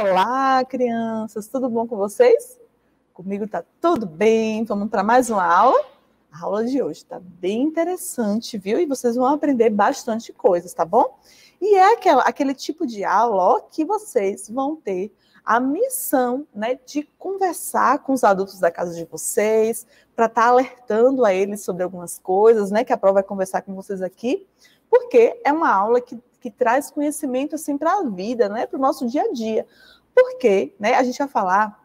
Olá, crianças, tudo bom com vocês? Comigo tá tudo bem. Vamos para mais uma aula? A aula de hoje está bem interessante, viu? E vocês vão aprender bastante coisas, tá bom? E é aquela, aquele tipo de aula ó, que vocês vão ter a missão né, de conversar com os adultos da casa de vocês, para estar tá alertando a eles sobre algumas coisas, né? Que a prova vai conversar com vocês aqui, porque é uma aula que que traz conhecimento assim para a vida, né, para o nosso dia a dia. Porque, né, a gente vai falar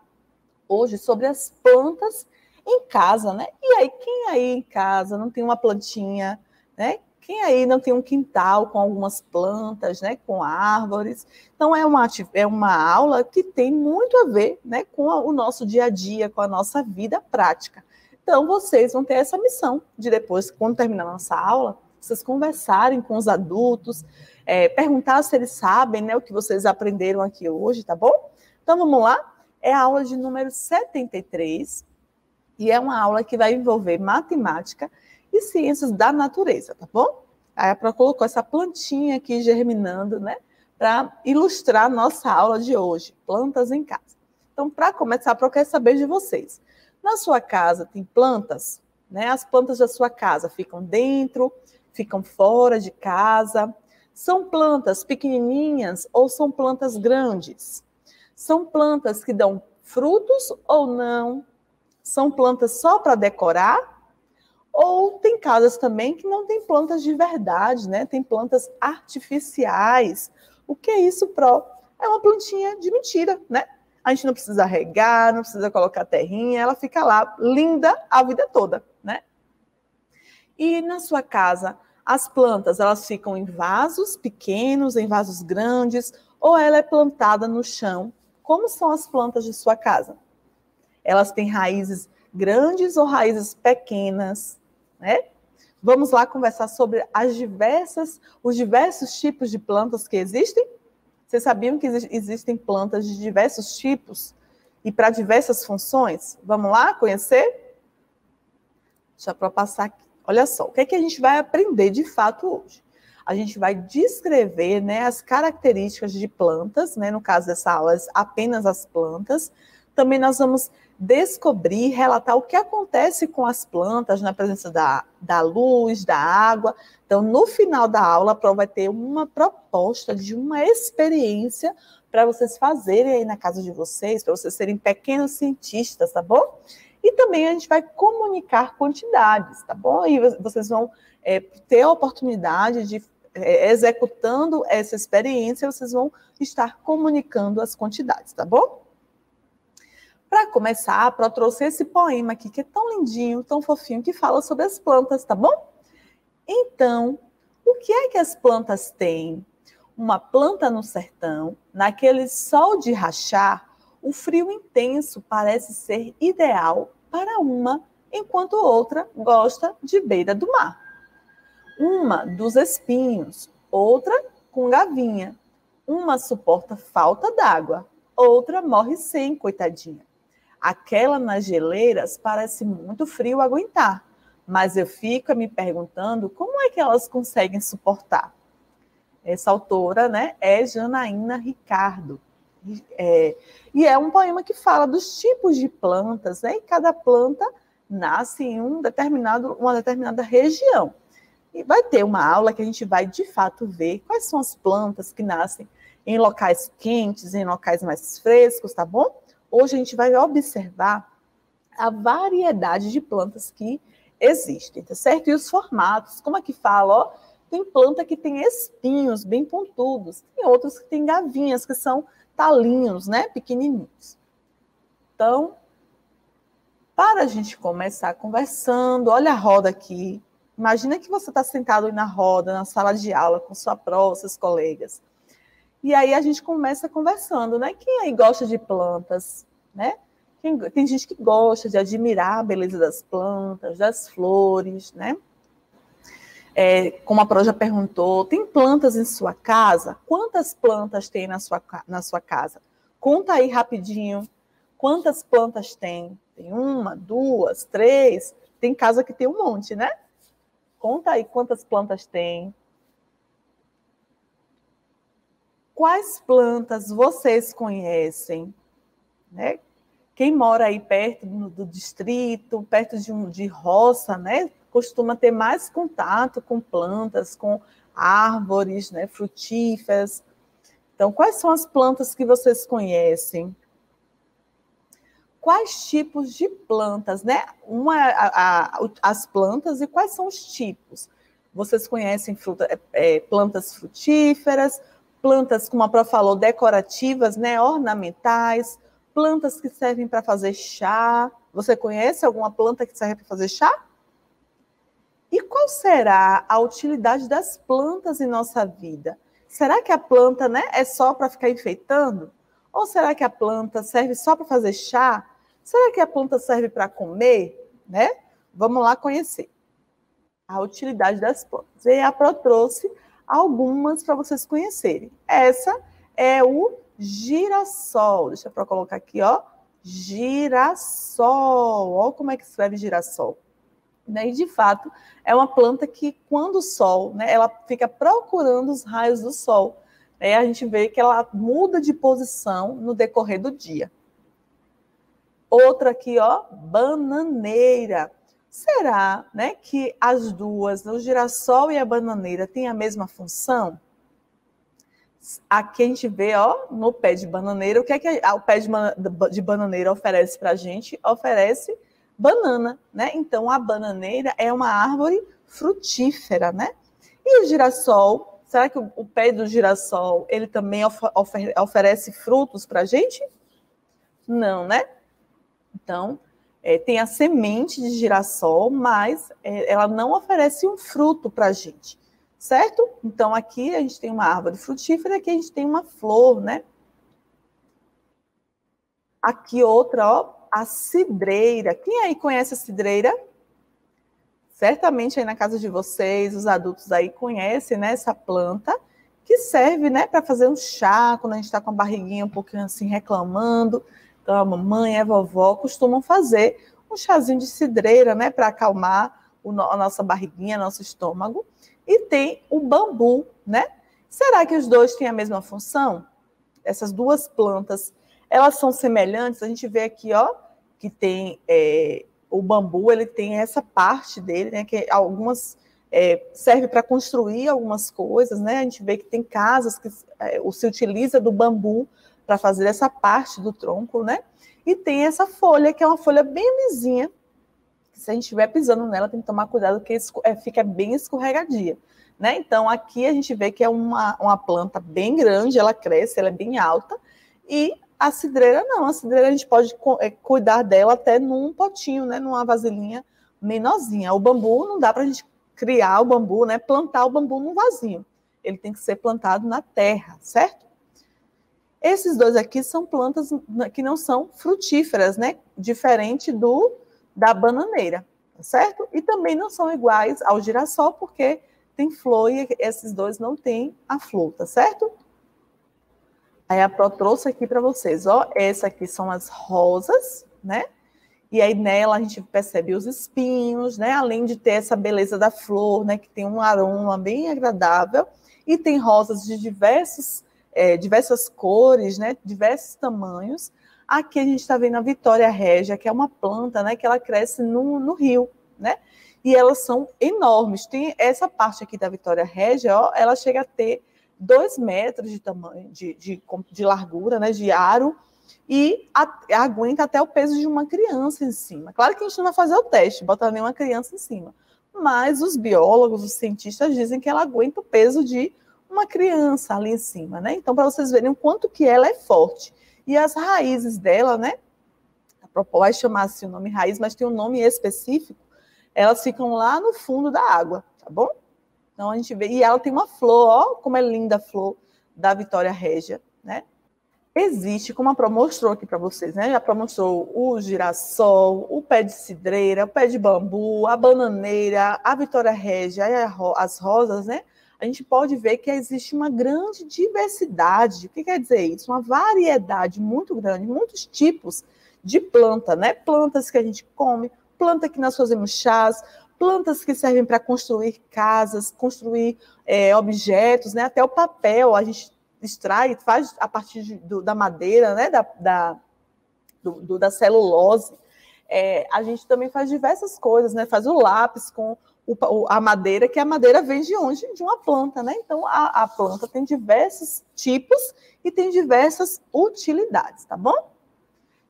hoje sobre as plantas em casa, né? E aí quem aí em casa não tem uma plantinha, né? Quem aí não tem um quintal com algumas plantas, né, com árvores? Então é uma é uma aula que tem muito a ver, né, com o nosso dia a dia, com a nossa vida prática. Então vocês vão ter essa missão de depois, quando terminar a nossa aula, vocês conversarem com os adultos, é, perguntar se eles sabem né, o que vocês aprenderam aqui hoje, tá bom? Então vamos lá? É a aula de número 73 e é uma aula que vai envolver matemática e ciências da natureza, tá bom? Aí a Pro colocou essa plantinha aqui germinando, né? Para ilustrar nossa aula de hoje, plantas em casa. Então, para começar, a Pro quer saber de vocês. Na sua casa tem plantas? Né? As plantas da sua casa ficam dentro, ficam fora de casa? São plantas pequenininhas ou são plantas grandes? São plantas que dão frutos ou não? São plantas só para decorar? Ou tem casas também que não tem plantas de verdade, né? Tem plantas artificiais. O que é isso, Pro? É uma plantinha de mentira, né? A gente não precisa regar, não precisa colocar terrinha, ela fica lá linda a vida toda, né? E na sua casa, as plantas, elas ficam em vasos pequenos, em vasos grandes, ou ela é plantada no chão? Como são as plantas de sua casa? Elas têm raízes grandes ou raízes pequenas, né? Vamos lá conversar sobre as diversas, os diversos tipos de plantas que existem? Vocês sabiam que existem plantas de diversos tipos e para diversas funções? Vamos lá conhecer? Deixa eu passar aqui. Olha só, o que é que a gente vai aprender de fato hoje? A gente vai descrever né, as características de plantas, né, no caso dessa aula, apenas as plantas. Também nós vamos descobrir, relatar o que acontece com as plantas na presença da, da luz, da água. Então, no final da aula, a prova vai ter uma proposta de uma experiência para vocês fazerem aí na casa de vocês, para vocês serem pequenos cientistas, tá bom? E também a gente vai comunicar quantidades, tá bom? E vocês vão é, ter a oportunidade de, é, executando essa experiência, vocês vão estar comunicando as quantidades, tá bom? Para começar, a Pro trouxe esse poema aqui, que é tão lindinho, tão fofinho, que fala sobre as plantas, tá bom? Então, o que é que as plantas têm? Uma planta no sertão, naquele sol de rachar, o frio intenso parece ser ideal para uma, enquanto outra gosta de beira do mar. Uma dos espinhos, outra com gavinha. Uma suporta falta d'água, outra morre sem, coitadinha. Aquela nas geleiras parece muito frio aguentar, mas eu fico me perguntando como é que elas conseguem suportar. Essa autora né, é Janaína Ricardo. É, e é um poema que fala dos tipos de plantas, né? E cada planta nasce em um determinado, uma determinada região. E vai ter uma aula que a gente vai de fato ver quais são as plantas que nascem em locais quentes, em locais mais frescos, tá bom? Hoje a gente vai observar a variedade de plantas que existem, tá certo? E os formatos, como aqui fala, ó, tem planta que tem espinhos bem pontudos, tem outros que tem gavinhas, que são talinhos, né, pequenininhos. Então, para a gente começar conversando, olha a roda aqui. Imagina que você está sentado aí na roda, na sala de aula, com sua prova, seus colegas. E aí a gente começa conversando, né? Quem aí gosta de plantas, né? tem gente que gosta de admirar a beleza das plantas, das flores, né? É, como a Pro já perguntou, tem plantas em sua casa? Quantas plantas tem na sua, na sua casa? Conta aí rapidinho. Quantas plantas tem? Tem uma, duas, três? Tem casa que tem um monte, né? Conta aí quantas plantas tem. quais plantas vocês conhecem? Né? Quem mora aí perto do, do distrito, perto de, um, de roça, né? Costuma ter mais contato com plantas, com árvores, né? Frutíferas. Então, quais são as plantas que vocês conhecem? Quais tipos de plantas, né? Uma, a, a, as plantas e quais são os tipos? Vocês conhecem fruta, é, plantas frutíferas, plantas, como a Pro falou, decorativas, né? Ornamentais, plantas que servem para fazer chá. Você conhece alguma planta que serve para fazer chá? E qual será a utilidade das plantas em nossa vida? Será que a planta né, é só para ficar enfeitando? Ou será que a planta serve só para fazer chá? Será que a planta serve para comer? Né? Vamos lá conhecer a utilidade das plantas. E a Pro trouxe algumas para vocês conhecerem. Essa é o girassol. Deixa eu colocar aqui, ó. Girassol. Olha como é que escreve girassol. Né? E de fato é uma planta que, quando o sol, né, ela fica procurando os raios do sol. Né? A gente vê que ela muda de posição no decorrer do dia. Outra aqui, ó, bananeira. Será, né, que as duas, o girassol e a bananeira, têm a mesma função? Aqui a gente vê, ó, no pé de bananeira, o que é que o pé de, de bananeira oferece para a gente? Oferece banana, né? Então a bananeira é uma árvore frutífera, né? E o girassol, será que o, pé do girassol ele também ofer oferece frutos para a gente? Não, né? Então é, tem a semente de girassol, mas é, ela não oferece um fruto para a gente, certo? Então aqui a gente tem uma árvore frutífera, aqui a gente tem uma flor, né? Aqui outra, ó, a cidreira. Quem aí conhece a cidreira? Certamente aí na casa de vocês, os adultos aí conhecem né, essa planta, que serve né, para fazer um chá, quando a gente está com a barriguinha um pouquinho assim reclamando. Então a mamãe e a vovó costumam fazer um chazinho de cidreira né, para acalmar o, a nossa barriguinha, nosso estômago. E tem o bambu, né? Será que os dois têm a mesma função? Essas duas plantas, elas são semelhantes? A gente vê aqui, ó, que tem é, o bambu, ele tem essa parte dele, né, que algumas é, serve para construir algumas coisas, né? A gente vê que tem casas que é, se utiliza do bambu para fazer essa parte do tronco, né? E tem essa folha, que é uma folha bem lisinha, se a gente estiver pisando nela, tem que tomar cuidado, porque é, fica bem escorregadia. Né? Então, aqui a gente vê que é uma, uma planta bem grande, ela cresce, ela é bem alta, e a cidreira não, a cidreira a gente pode é, cuidar dela até num potinho, né, numa vasilhinha menorzinha. O bambu não dá para a gente criar o bambu, né, plantar o bambu num vasinho. Ele tem que ser plantado na terra, certo? Esses dois aqui são plantas que não são frutíferas, né, diferente do da bananeira, tá certo? E também não são iguais ao girassol porque tem flor e esses dois não têm a flor, tá certo? Aí a Pro trouxe aqui para vocês, ó, essa aqui são as rosas, né? E aí nela a gente percebe os espinhos, né? Além de ter essa beleza da flor, né? Que tem um aroma bem agradável. E tem rosas de diversos, é, diversas cores, né? Diversos tamanhos. Aqui a gente está vendo a Vitória Régia, que é uma planta, né? Que ela cresce no, no rio, né? E elas são enormes. Tem essa parte aqui da Vitória Régia, ó, ela chega a ter dois metros de tamanho, de, de, de largura, né, de aro, e a, aguenta até o peso de uma criança em cima. Claro que a gente não vai fazer o teste, botar nenhuma criança em cima, mas os biólogos, os cientistas dizem que ela aguenta o peso de uma criança ali em cima, né? Então, para vocês verem o quanto que ela é forte. E as raízes dela, né? Vai chamar assim o nome raiz, mas tem um nome específico. Elas ficam lá no fundo da água, tá bom? Então a gente vê, e ela tem uma flor, ó, como é linda a flor da Vitória Régia, né? Existe, como a Pro mostrou aqui para vocês, né? Já Pro mostrou o girassol, o pé de cidreira, o pé de bambu, a bananeira, a Vitória Régia as rosas, né? A gente pode ver que existe uma grande diversidade. O que quer dizer isso? Uma variedade muito grande, muitos tipos de planta, né? Plantas que a gente come, planta que nós fazemos chás, plantas que servem para construir casas, construir é, objetos, né? até o papel. A gente extrai, faz a partir de, do, da madeira, né, da, da, do, do, da celulose. É, a gente também faz diversas coisas, né? Faz o lápis com o, a madeira, que a madeira vem de onde? De uma planta, né? Então, a, a planta tem diversos tipos e tem diversas utilidades, tá bom?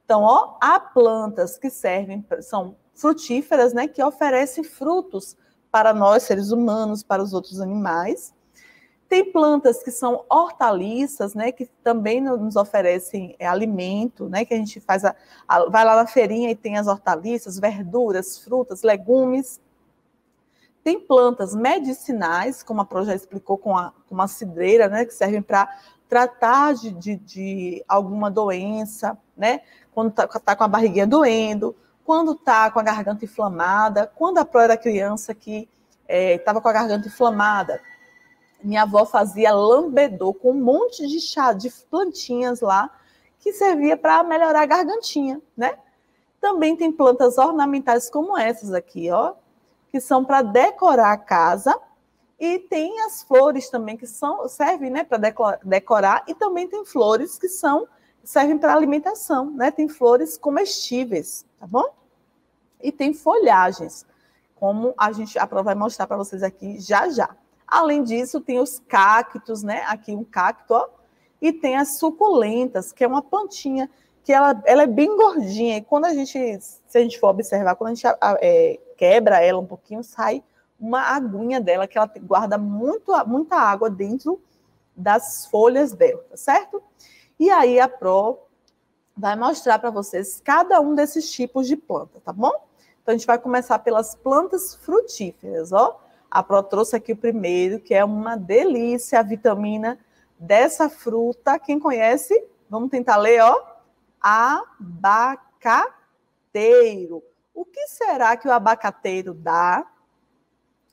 Então, ó, há plantas que servem, são frutíferas, né? Que oferecem frutos para nós, seres humanos, para os outros animais. Tem plantas que são hortaliças, né, que também nos oferecem é, alimento, né, que a gente faz a, a, vai lá na feirinha e tem as hortaliças, verduras, frutas, legumes. Tem plantas medicinais, como a Pro já explicou, com a, com a cidreira, né, que servem para tratar de, de, de, alguma doença, né? Quando está tá com a barriguinha doendo, quando está com a garganta inflamada, quando a Pro era criança que estava é, com a garganta inflamada, minha avó fazia lambedor com um monte de chá de plantinhas lá que servia para melhorar a gargantinha, né? Também tem plantas ornamentais como essas aqui, ó, que são para decorar a casa, e tem as flores também que são servem, né, para decorar, e também tem flores que são servem para alimentação, né? Tem flores comestíveis, tá bom? E tem folhagens, como a gente a vai mostrar para vocês aqui já já. Além disso, tem os cactos, né? Aqui um cacto, ó, e tem as suculentas, que é uma plantinha que ela, ela é bem gordinha. E quando a gente, se a gente for observar, quando a gente é, quebra ela um pouquinho, sai uma aguinha dela, que ela guarda muito, muita água dentro das folhas dela, tá certo? E aí a Pro vai mostrar para vocês cada um desses tipos de planta, tá bom? Então a gente vai começar pelas plantas frutíferas, ó. A Pro trouxe aqui o primeiro, que é uma delícia, a vitamina dessa fruta. Quem conhece, vamos tentar ler, ó abacateiro. O que será que o abacateiro dá?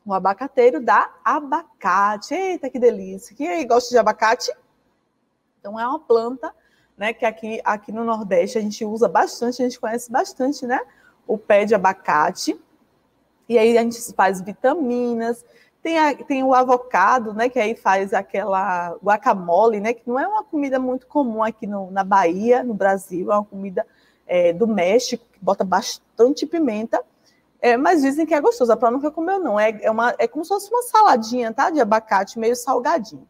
O abacateiro dá abacate. Eita, que delícia. Quem aí gosta de abacate? Então, é uma planta né, que aqui, aqui no Nordeste a gente usa bastante, a gente conhece bastante, né? O pé de abacate. E aí a gente faz vitaminas, tem, a, tem o avocado, né, que aí faz aquela guacamole, né, que não é uma comida muito comum aqui no, na Bahia, no Brasil, é uma comida é, do México, que bota bastante pimenta, é, mas dizem que é gostoso. A Pró nunca comeu, não. É, é, uma, é como se fosse uma saladinha, tá? De abacate, meio salgadinho.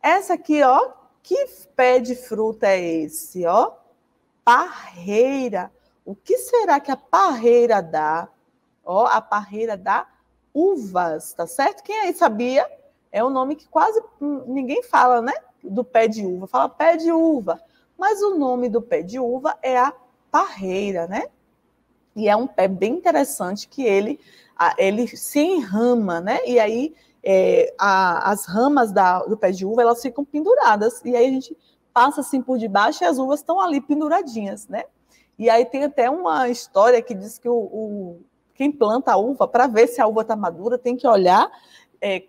Essa aqui, ó, que pé de fruta é esse, ó? Parreira. O que será que a parreira dá? Ó, a parreira dá uvas, tá certo? Quem aí sabia? É um nome que quase ninguém fala, né? Do pé de uva. Fala pé de uva. Mas o nome do pé de uva é a parreira, né? E é um pé bem interessante que ele, ele se enrama, né? E aí é, a, as ramas da, do pé de uva elas ficam penduradas. E aí a gente passa assim por debaixo e as uvas estão ali penduradinhas, né? E aí tem até uma história que diz que o, o quem planta a uva, para ver se a uva está madura, tem que olhar é,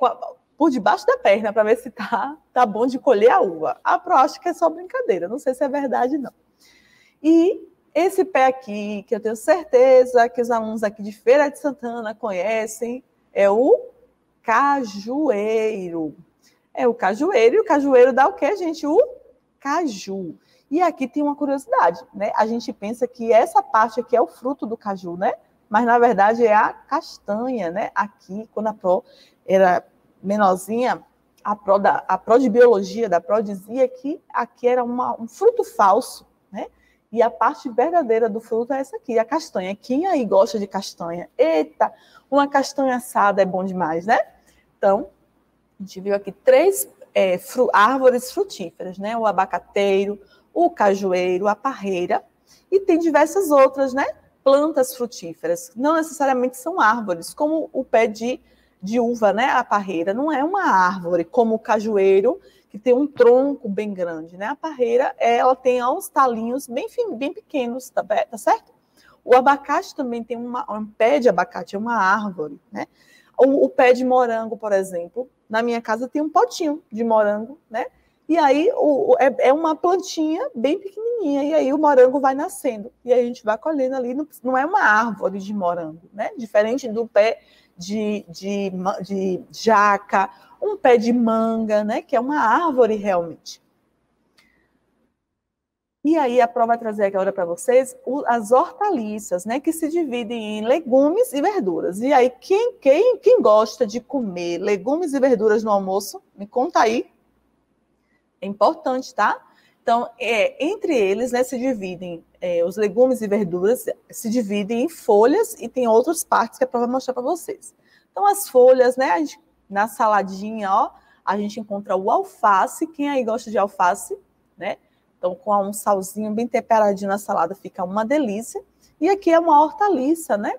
por debaixo da perna para ver se está tá bom de colher a uva. A Pro acho que é só brincadeira, não sei se é verdade, não. E esse pé aqui, que eu tenho certeza que os alunos aqui de Feira de Santana conhecem, é o cajueiro. É o cajueiro, e o cajueiro dá o quê, gente? O caju. E aqui tem uma curiosidade, né? A gente pensa que essa parte aqui é o fruto do caju, né? mas na verdade é a castanha, né? Aqui, quando a Pro era menorzinha, a Pro, da, a Pro de Biologia da Pro dizia que aqui era uma, um fruto falso, né? E a parte verdadeira do fruto é essa aqui, a castanha. Quem aí gosta de castanha? Eita, uma castanha assada é bom demais, né? Então, a gente viu aqui três é, fru, árvores frutíferas, né? O abacateiro, o cajueiro, a parreira, e tem diversas outras, né? plantas frutíferas, não necessariamente são árvores, como o pé de, de uva, né? A parreira não é uma árvore, como o cajueiro, que tem um tronco bem grande, né? A parreira, ela tem uns talinhos bem, bem pequenos, tá, tá certo? O abacate também tem uma, um pé de abacate, é uma árvore, né? O, o, pé de morango, por exemplo, na minha casa tem um potinho de morango, né? E aí o, é, é, uma plantinha bem pequenininha, e aí o morango vai nascendo. E aí a gente vai colhendo ali, não, não é uma árvore de morango, né? Diferente do pé de, de, de jaca um pé de manga, né? Que é uma árvore realmente. E aí a prova vai trazer agora para vocês as hortaliças, né, que se dividem em legumes e verduras. E aí quem, quem, quem gosta de comer legumes e verduras no almoço, me conta aí. É importante, tá? Então, é, entre eles, né, se dividem é, os legumes e verduras, se dividem em folhas e tem outras partes que a prova vai mostrar para vocês. Então, as folhas, né, gente, na saladinha, ó, a gente encontra o alface. Quem aí gosta de alface, né? Então, com um salzinho bem temperadinho na salada, fica uma delícia. E aqui é uma hortaliça, né?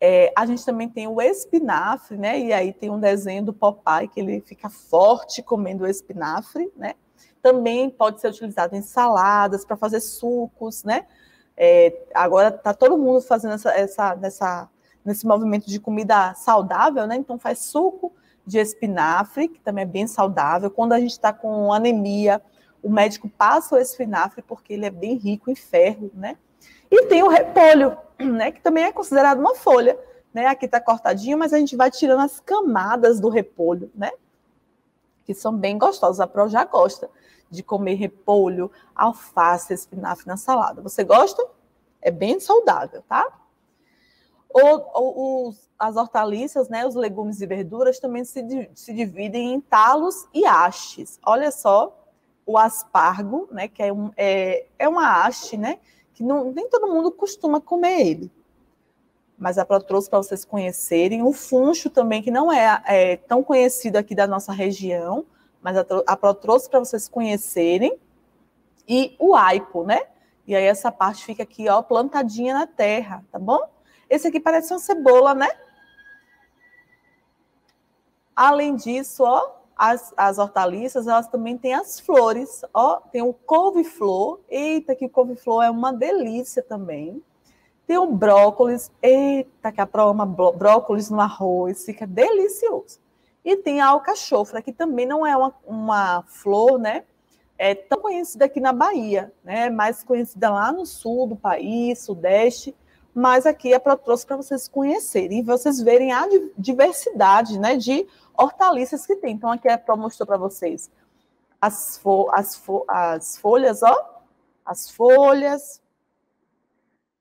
É, a gente também tem o espinafre, né? E aí tem um desenho do Popeye que ele fica forte comendo o espinafre, né? Também pode ser utilizado em saladas para fazer sucos, né? É, agora está todo mundo fazendo essa, essa, nessa, nesse movimento de comida saudável, né? Então faz suco de espinafre, que também é bem saudável. Quando a gente está com anemia, o médico passa o espinafre porque ele é bem rico em ferro, né? E tem o repolho, né? Que também é considerado uma folha, né? Aqui está cortadinho, mas a gente vai tirando as camadas do repolho, né? Que são bem gostosas. A Pro já gosta de comer repolho, alface, espinafre na salada. Você gosta? É bem saudável, tá? Ou, ou os, as hortaliças, né, os legumes e verduras também se, se dividem em talos e hastes. Olha só o aspargo, né, que é, um, é, é uma haste, né, que não, nem todo mundo costuma comer ele. Mas a trouxe para vocês conhecerem. O funcho também, que não é, é, tão conhecido aqui da nossa região, mas a, a trouxe para vocês conhecerem. E o aipo, né? E aí essa parte fica aqui, ó, plantadinha na terra, tá bom? Esse aqui parece uma cebola, né? Além disso, ó, as, as hortaliças, elas também têm as flores, ó, tem o couve-flor, eita, que couve-flor é uma delícia também. Tem o brócolis, eita, que a prova brócolis no arroz, fica delicioso. E tem a alcachofra, que também não é uma, uma flor, né, é tão conhecida aqui na Bahia, né, mais conhecida lá no sul do país, sudeste, mas aqui é para trouxe para vocês conhecerem e vocês verem a diversidade, né, de hortaliças que tem. Então, aqui a Pro mostrou para vocês as, fo as, fo as folhas, ó, as folhas.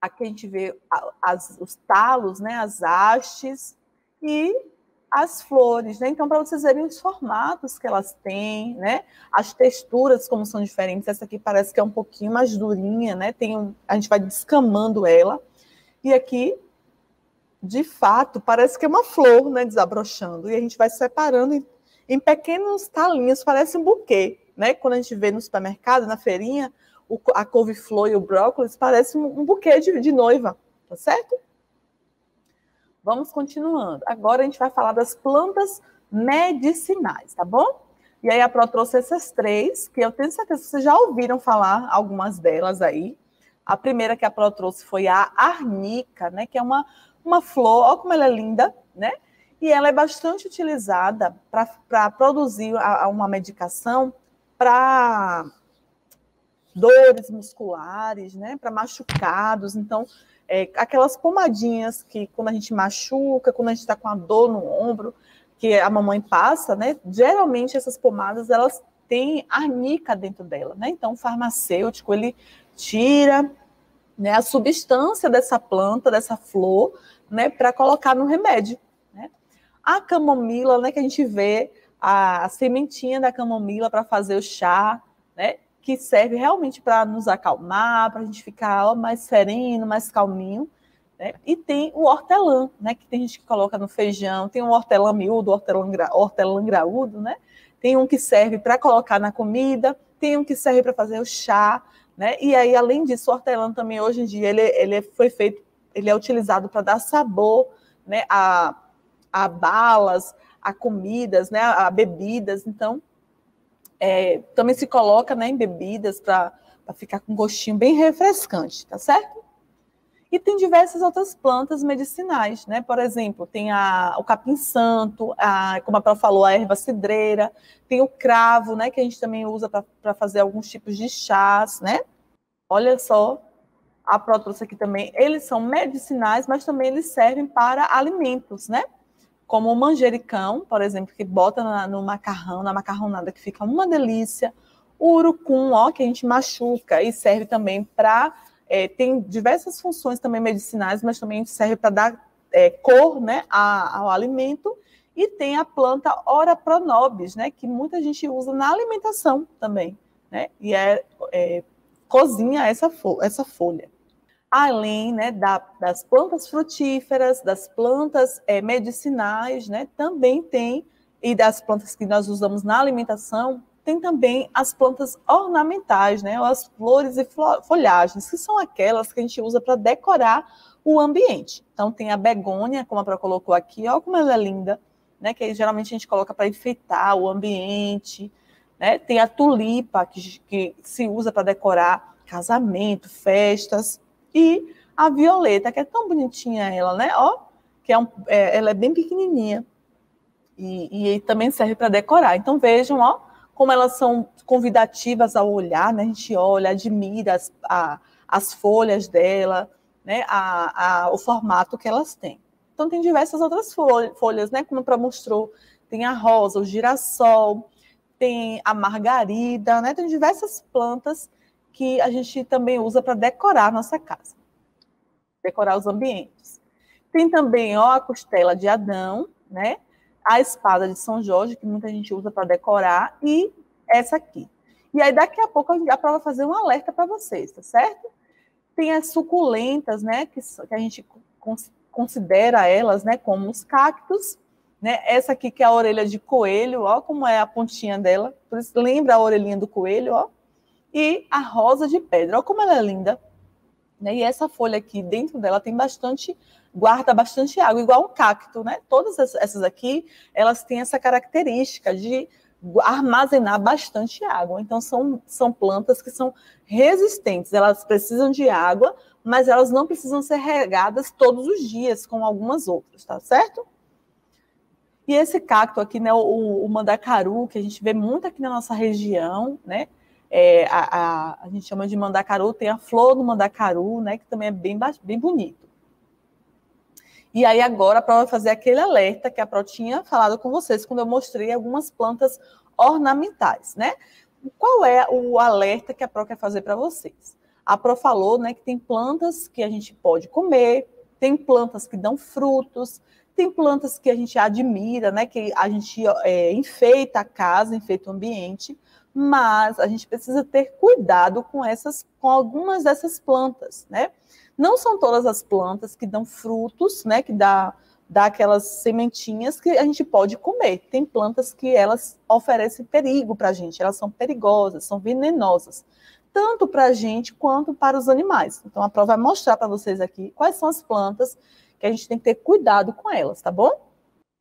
Aqui a gente vê as, os talos, né, as hastes e as flores, né? Então, para vocês verem os formatos que elas têm, né? As texturas como são diferentes. Essa aqui parece que é um pouquinho mais durinha, né? Tem um, a gente vai descamando ela. E aqui de fato, parece que é uma flor, né, desabrochando. E a gente vai separando em, em pequenos talinhos, parece um buquê, né? Quando a gente vê no supermercado, na feirinha, o, a couve-flor e o brócolis parece um, um buquê de, de noiva, tá certo? Vamos continuando. Agora a gente vai falar das plantas medicinais, tá bom? E aí a Pro trouxe essas três, que eu tenho certeza que vocês já ouviram falar algumas delas aí. A primeira que a Pro trouxe foi a arnica, né? Que é uma uma flor, olha como ela é linda, né? E ela é bastante utilizada para produzir a, a uma medicação para dores musculares, né? Para machucados. Então, é, aquelas pomadinhas que quando a gente machuca, quando a gente está com a dor no ombro, que a mamãe passa, né? Geralmente essas pomadas elas têm arnica dentro dela, né? Então o farmacêutico ele tira né, a substância dessa planta, dessa flor, né, para colocar no remédio. Né? A camomila, né, que a gente vê a, a sementinha da camomila para fazer o chá, né, que serve realmente para nos acalmar, para a gente ficar ó, mais sereno, mais calminho. Né? E tem o hortelã, né, que tem gente que coloca no feijão, tem o hortelã miúdo, hortelã, hortelã graúdo, né? Tem um que serve para colocar na comida, tem um que serve para fazer o chá, né? E aí, além disso, o hortelã também hoje em dia ele, ele foi feito ele é utilizado para dar sabor né, a, a balas, a comidas, né, a, bebidas. Então, é, também se coloca né, em bebidas para ficar com um gostinho bem refrescante, tá certo? E tem diversas outras plantas medicinais, né? Por exemplo, tem a, o capim-santo, como a Pró falou, a erva cidreira, tem o cravo, né? Que a gente também usa para fazer alguns tipos de chás, né? Olha só a Pro trouxe aqui também, eles são medicinais, mas também eles servem para alimentos, né? como o manjericão, por exemplo, que bota na, no macarrão, na macarronada, que fica uma delícia. O urucum, ó, que a gente machuca e serve também para. É, tem diversas funções também medicinais, mas também serve para dar é, cor né, ao alimento. E tem a planta Ora pronobis, né, que muita gente usa na alimentação também. Né, e é, é cozinha essa, fo essa folha além né, da, das plantas frutíferas, das plantas é, medicinais, né, também tem, e das plantas que nós usamos na alimentação, tem também as plantas ornamentais, né, as flores e folhagens, que são aquelas que a gente usa para decorar o ambiente. Então, tem a begônia, como a Pro colocou aqui, olha como ela é linda, né, que geralmente a gente coloca para enfeitar o ambiente. Né? Tem a tulipa, que, que se usa para decorar casamento, festas. E a violeta, que é tão bonitinha ela, né? Ó, que é um, é, ela é bem pequenininha. E, e também serve para decorar. Então vejam, ó, como elas são convidativas ao olhar, né? A gente olha, admira as, a, as folhas dela, né? A, a, o formato que elas têm. Então tem diversas outras folhas, né? Como para mostrou, tem a rosa, o girassol, tem a margarida, né? Tem diversas plantas que a gente também usa para decorar a nossa casa, decorar os ambientes. Tem também ó, a costela de Adão, né? a espada de São Jorge, que muita gente usa para decorar, e essa aqui. E aí, daqui a pouco, a vai fazer um alerta para vocês, tá certo? Tem as suculentas, né, que, que a gente considera elas, né, como os cactos, né? Essa aqui que é a orelha de coelho, ó, como é a pontinha dela. Por isso, lembra a orelhinha do coelho, ó e a rosa de pedra. Olha como ela é linda. Né? E essa folha aqui, dentro dela, tem bastante, guarda bastante água, igual um cacto, né? Todas essas aqui, elas têm essa característica de armazenar bastante água. Então, são, são plantas que são resistentes, elas precisam de água, mas elas não precisam ser regadas todos os dias, como algumas outras, tá certo? E esse cacto aqui, né, o, o mandacaru, que a gente vê muito aqui na nossa região, né? é, a, a, a, gente chama de mandacaru, tem a flor do mandacaru, né, que também é bem, bem bonito. E aí agora a Pro vai fazer aquele alerta que a Pro tinha falado com vocês quando eu mostrei algumas plantas ornamentais, né? Qual é o alerta que a Pro quer fazer para vocês? A Pro falou, né, que tem plantas que a gente pode comer, tem plantas que dão frutos, tem plantas que a gente admira, né, que a gente é, enfeita a casa, enfeita o ambiente, mas a gente precisa ter cuidado com essas, com algumas dessas plantas, né? Não são todas as plantas que dão frutos, né? Que dá, dá aquelas sementinhas que a gente pode comer. Tem plantas que elas oferecem perigo para a gente, elas são perigosas, são venenosas, tanto para a gente quanto para os animais. Então a prova vai mostrar para vocês aqui quais são as plantas que a gente tem que ter cuidado com elas, tá bom?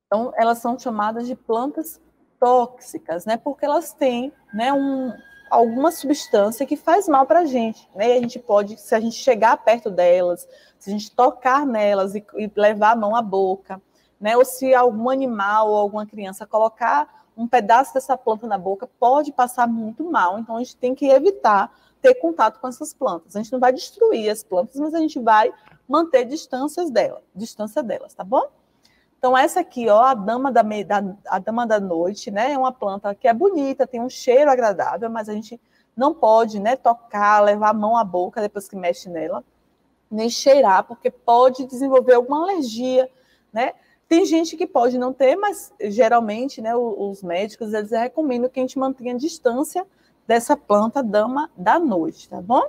Então elas são chamadas de plantas tóxicas, né? Porque elas têm, né, um, alguma substância que faz mal para a gente, né? E a gente pode, se a gente chegar perto delas, se a gente tocar nelas e, e levar a mão à boca, né? Ou se algum animal ou alguma criança colocar um pedaço dessa planta na boca, pode passar muito mal. Então a gente tem que evitar ter contato com essas plantas. A gente não vai destruir as plantas, mas a gente vai manter distâncias dela, distância delas, tá bom? Então, essa aqui, ó, a dama da, da, a dama da noite, né? É uma planta que é bonita, tem um cheiro agradável, mas a gente não pode, né, tocar, levar a mão à boca depois que mexe nela, nem cheirar, porque pode desenvolver alguma alergia, né? Tem gente que pode não ter, mas geralmente, né, os médicos eles recomendam que a gente mantenha distância dessa planta dama da noite, tá bom?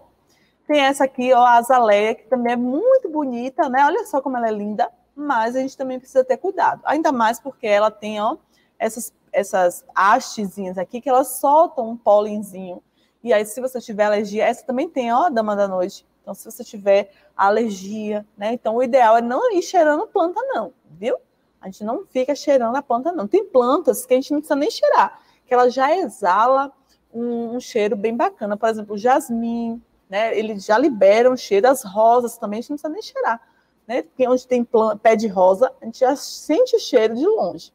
Tem essa aqui, ó, a azaleia, que também é muito bonita, né? Olha só como ela é linda mas a gente também precisa ter cuidado. Ainda mais porque ela tem ó, essas, essas hastezinhas aqui que elas soltam um pólenzinho. E aí, se você tiver alergia, essa também tem, ó, dama da noite. Então, se você tiver alergia, né? Então, o ideal é não ir cheirando planta, não, viu? A gente não fica cheirando a planta, não. Tem plantas que a gente não precisa nem cheirar, que ela já exala um, um cheiro bem bacana. Por exemplo, o jasmim, né? Ele já libera um cheiro. As rosas também a gente não precisa nem cheirar né? Porque onde tem pé de rosa, a gente já sente o cheiro de longe.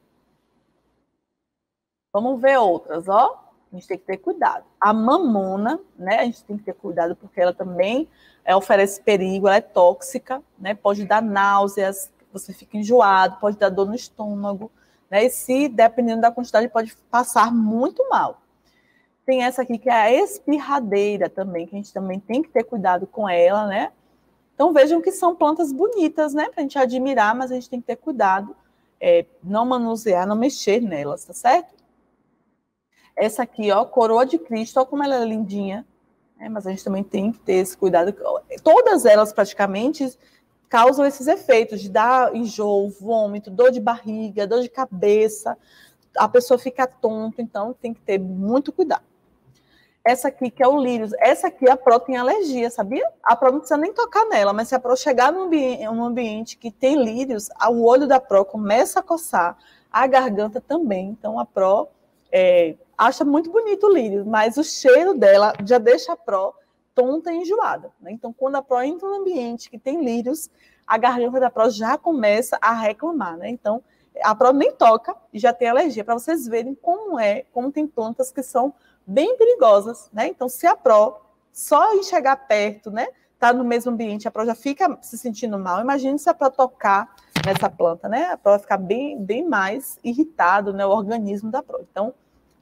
Vamos ver outras, ó. A gente tem que ter cuidado. A mamona, né? A gente tem que ter cuidado porque ela também é, oferece perigo, ela é tóxica, né? Pode dar náuseas, você fica enjoado, pode dar dor no estômago, né? E se dependendo da quantidade, pode passar muito mal. Tem essa aqui que é a espirradeira também, que a gente também tem que ter cuidado com ela, né? Então vejam que são plantas bonitas, né? Para a gente admirar, mas a gente tem que ter cuidado, é, não manusear, não mexer nelas, tá certo? Essa aqui, ó, coroa de Cristo, ó como ela é lindinha. É, mas a gente também tem que ter esse cuidado. Todas elas praticamente causam esses efeitos de dar enjoo, vômito, dor de barriga, dor de cabeça. A pessoa fica tonta, então tem que ter muito cuidado. Essa aqui, que é o lírios, essa aqui a Pro tem alergia, sabia? A Pro não precisa nem tocar nela, mas se a Pro chegar num ambiente, num ambiente que tem lírios, o olho da Pro começa a coçar, a garganta também. Então a Pro é, acha muito bonito o lírio, mas o cheiro dela já deixa a Pro tonta e enjoada. Né? Então, quando a Pro entra no ambiente que tem lírios, a garganta da Pro já começa a reclamar. Né? Então, a Pro nem toca e já tem alergia, para vocês verem como é, como tem plantas que são bem perigosas. Né? Então, se a Pro só em chegar perto, né, tá no mesmo ambiente, a Pro já fica se sentindo mal. Imagine se a Pro tocar nessa planta, né? A Pro vai ficar bem, bem mais irritado, né, o organismo da Pro. Então,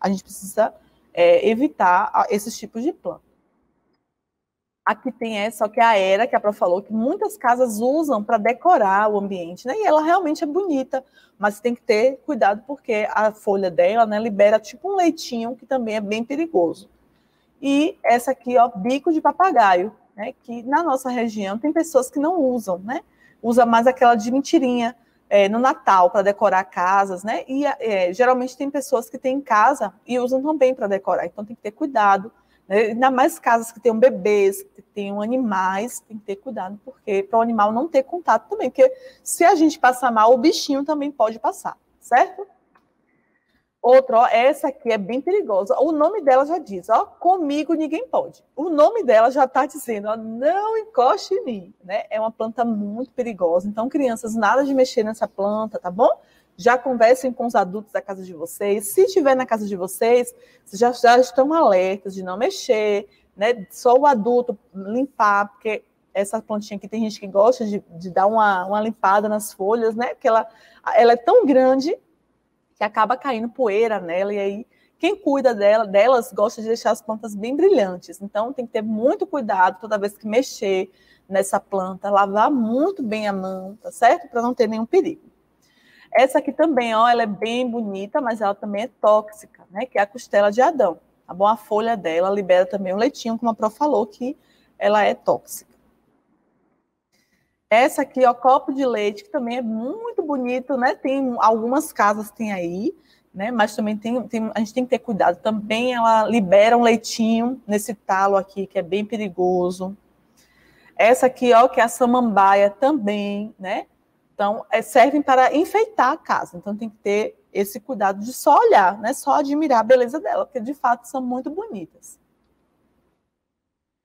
a gente precisa é, evitar esses tipos de planta. Aqui tem essa, que é a era que a Pro falou, que muitas casas usam para decorar o ambiente, né? E ela realmente é bonita, mas tem que ter cuidado porque a folha dela, né, libera tipo um leitinho que também é bem perigoso. E essa aqui, ó, bico de papagaio, né? Que na nossa região tem pessoas que não usam, né? Usa mais aquela de mentirinha, é, no Natal para decorar casas, né? E é, geralmente tem pessoas que têm em casa e usam também para decorar, então tem que ter cuidado. Né? Ainda mais casas que tenham bebês, que tenham animais, tem que ter cuidado, porque para o animal não ter contato também, porque se a gente passar mal, o bichinho também pode passar, certo? Outra, ó, essa aqui é bem perigosa. O nome dela já diz, ó, comigo ninguém pode. O nome dela já está dizendo, ó, não encoste em mim, né? É uma planta muito perigosa. Então, crianças, nada de mexer nessa planta, tá bom? Já conversem com os adultos da casa de vocês. Se estiver na casa de vocês, vocês já, já estão alertas de não mexer, né? Só o adulto limpar, porque essa plantinha aqui tem gente que gosta de, de dar uma, uma limpada nas folhas, né? Porque ela, ela é tão grande que acaba caindo poeira nela, e aí quem cuida dela, delas gosta de deixar as plantas bem brilhantes. Então tem que ter muito cuidado toda vez que mexer nessa planta, lavar muito bem a mão, tá certo? Para não ter nenhum perigo. Essa aqui também, ó, ela é bem bonita, mas ela também é tóxica, né? Que é a costela de Adão. Tá bom? A folha dela libera também o leitinho, como a Pro falou, que ela é tóxica. Essa aqui, ó, copo de leite, que também é muito bonito, né? Tem algumas casas tem aí, né? Mas também tem, tem, a gente tem que ter cuidado. Também ela libera um leitinho nesse talo aqui, que é bem perigoso. Essa aqui, ó, que é a samambaia também, né? Então, é, servem para enfeitar a casa. Então, tem que ter esse cuidado de só olhar, né? Só admirar a beleza dela, porque de fato são muito bonitas.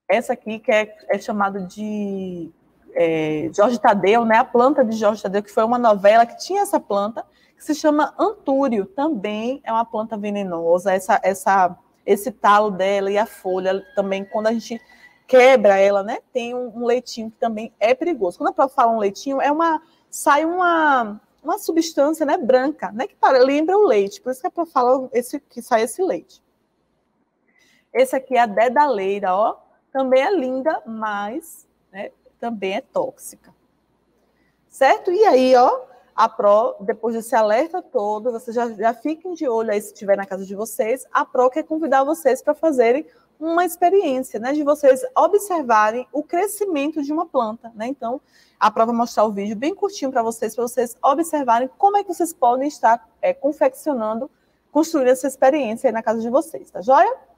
Essa aqui, que é, é chamada de é, Jorge Tadeu, né, a planta de Jorge Tadeu, que foi uma novela que tinha essa planta, que se chama antúrio, também é uma planta venenosa, essa, essa, esse talo dela e a folha também, quando a gente quebra ela, né, tem um, um leitinho que também é perigoso. Quando a própria fala um leitinho, é uma, sai uma, uma substância, né, branca, né, que para, lembra o leite, por isso que a própria fala esse, que sai esse leite. Esse aqui é a dedaleira, ó, também é linda, mas né, também é tóxica. Certo? E aí, ó, a Pro, depois desse alerta todo, vocês já, já fiquem de olho aí se estiver na casa de vocês. A Pro quer convidar vocês para fazerem uma experiência, né? De vocês observarem o crescimento de uma planta, né? Então, a Pro vai mostrar o vídeo bem curtinho para vocês, para vocês observarem como é que vocês podem estar é, confeccionando, construindo essa experiência aí na casa de vocês, tá joia?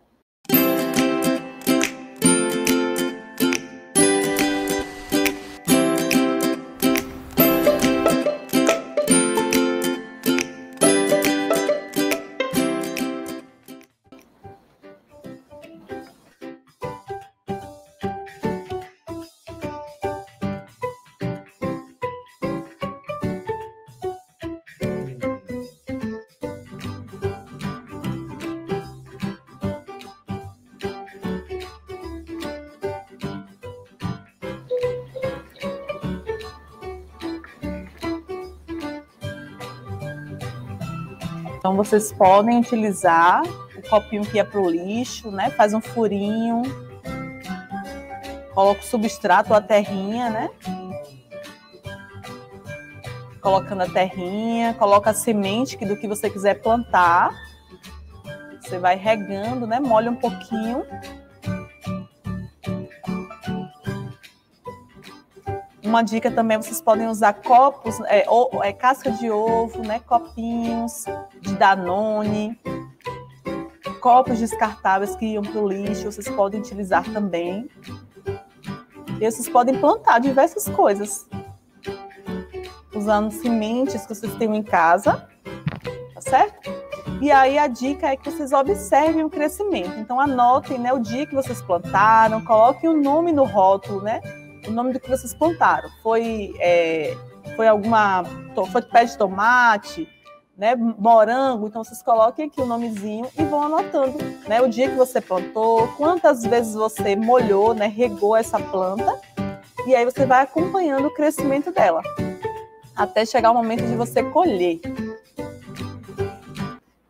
Então vocês podem utilizar o copinho que é para o lixo, né? Faz um furinho, coloca o substrato, a terrinha, né? Colocando a terrinha, coloca a semente do que você quiser plantar. Você vai regando, né? Molha um pouquinho Uma dica também, vocês podem usar copos, é, ou, é, casca de ovo, né, copinhos de Danone, copos descartáveis que iam para o lixo, vocês podem utilizar também. E vocês podem plantar diversas coisas, usando sementes que vocês têm em casa, tá certo? E aí a dica é que vocês observem o crescimento. Então anotem né, o dia que vocês plantaram, coloquem o nome no rótulo, né? O nome do que vocês plantaram. Foi, é, foi alguma. Foi pé de tomate, né? Morango. Então vocês coloquem aqui o nomezinho e vão anotando, né? O dia que você plantou, quantas vezes você molhou, né? Regou essa planta. E aí você vai acompanhando o crescimento dela. Até chegar o momento de você colher.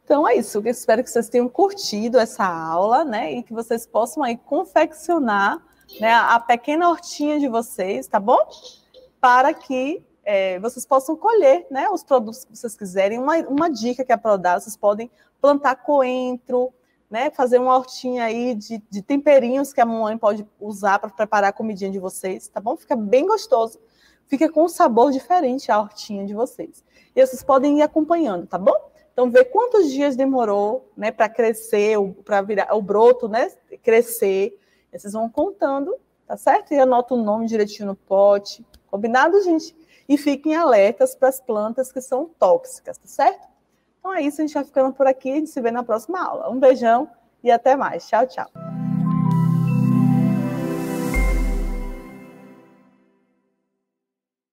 Então é isso. Eu espero que vocês tenham curtido essa aula, né? E que vocês possam aí confeccionar né, a pequena hortinha de vocês, tá bom? Para que é, vocês possam colher né, os produtos que vocês quiserem. Uma, uma dica que é para dar, vocês podem plantar coentro, né, fazer uma hortinha aí de, de temperinhos que a mamãe pode usar para preparar a comidinha de vocês, tá bom? Fica bem gostoso. Fica com um sabor diferente a hortinha de vocês. E vocês podem ir acompanhando, tá bom? Então, ver quantos dias demorou né, para crescer, para virar o broto, né? Crescer vocês vão contando, tá certo? E anota o nome direitinho no pote. Combinado, gente? E fiquem alertas para as plantas que são tóxicas, tá certo? Então é isso, a gente vai ficando por aqui. A gente se vê na próxima aula. Um beijão e até mais. Tchau, tchau.